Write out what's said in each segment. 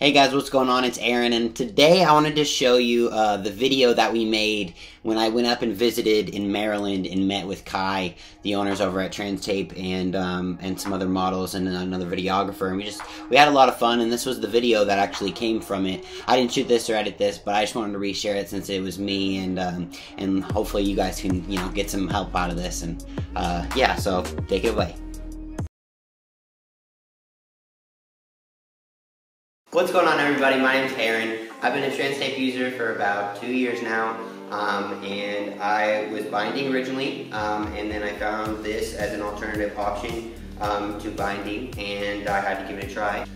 Hey guys, what's going on? It's Aaron, and today I wanted to show you uh, the video that we made when I went up and visited in Maryland and met with Kai, the owners over at Transtape, and um, and some other models and another videographer. And we just we had a lot of fun, and this was the video that actually came from it. I didn't shoot this or edit this, but I just wanted to reshare it since it was me, and um, and hopefully you guys can you know get some help out of this. And uh, yeah, so take it away. What's going on everybody? My name is Aaron. I've been a Transtape user for about two years now um, and I was binding originally um, and then I found this as an alternative option um, to binding and I had to give it a try.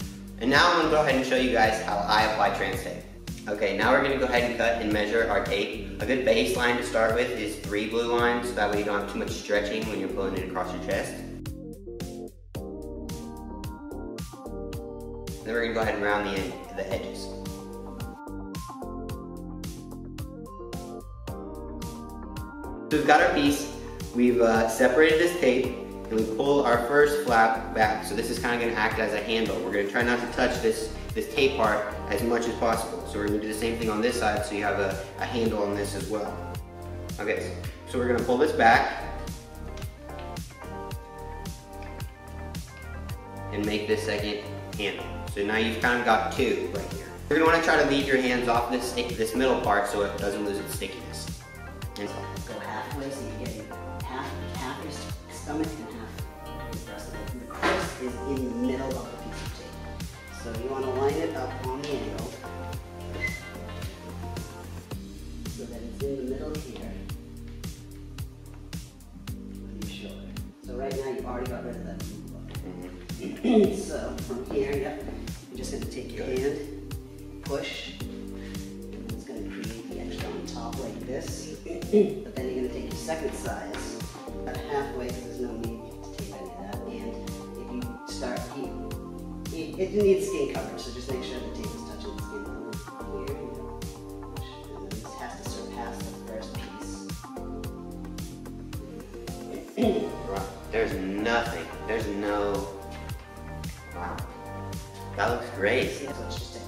And now I'm going to go ahead and show you guys how I apply Transtape. Okay, now we're going to go ahead and cut and measure our tape. A good baseline to start with is three blue lines so that way you don't have too much stretching when you're pulling it across your chest. Then we're gonna go ahead and round the, end, the edges. So we've got our piece, we've uh, separated this tape, and we pull our first flap back. So this is kind of gonna act as a handle. We're gonna try not to touch this, this tape part as much as possible. So we're gonna do the same thing on this side so you have a, a handle on this as well. Okay, so we're gonna pull this back, and make this second handle. So now you've kind of got two right here. You're gonna wanna try to leave your hands off this, this middle part so it doesn't lose its stickiness. And go halfway so you're getting half, half your stomach and half the rest of it. The crust is in the middle of the piece of tape. So you wanna line it up on the angle so that it's in the middle here with your shoulder. So right now you've already got rid of that Mm-hmm. so from here, yep, you're just going to take your hand, push, and it's going to create the extra on top like this. but then you're going to take your second size, about halfway, because there's no need to tape any of that. And if you start, you, it needs skin coverage, so just make sure the tape is touching the skin here. And this has to surpass the first piece. There's nothing. There's no Wow. That looks great. So it's just to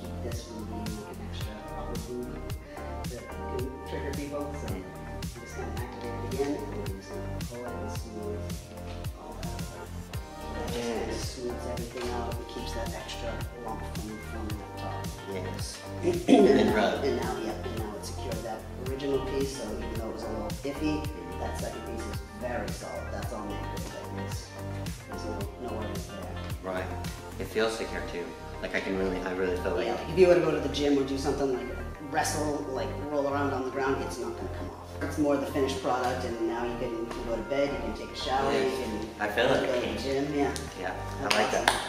keep this from being like an extra upper food that can trigger people. So I'm just going to activate it again and I'm just going to pull it and smooth all that over. That just smooths everything out and keeps that extra lump from forming up top. Yes. and, now, and now, yeah, and now it secured that original piece, so even though it was a little iffy, that second piece is very solid. That's good. There's, there's no, there. Right. It feels secure too. Like I can really, I really feel like. Yeah, like if you were to go to the gym or do something like wrestle, like roll around on the ground, it's not going to come off. It's more the finished product, and now you can, you can go to bed, you can take a shower, yeah. you can. I feel it. Go to the gym, yeah. Yeah, I like that.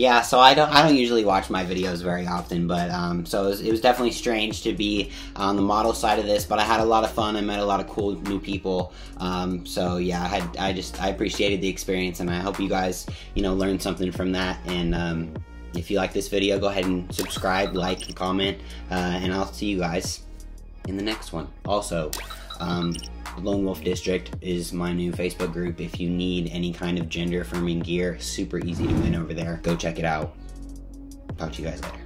Yeah, so I don't I don't usually watch my videos very often, but um, so it was, it was, definitely strange to be on the model side of this, but I had a lot of fun. I met a lot of cool new people. Um, so yeah, I had I just I appreciated the experience, and I hope you guys you know learned something from that. And um, if you like this video, go ahead and subscribe, like, and comment, uh, and I'll see you guys in the next one. Also. Lone Wolf District is my new Facebook group. If you need any kind of gender affirming gear, super easy to win over there. Go check it out. Talk to you guys later.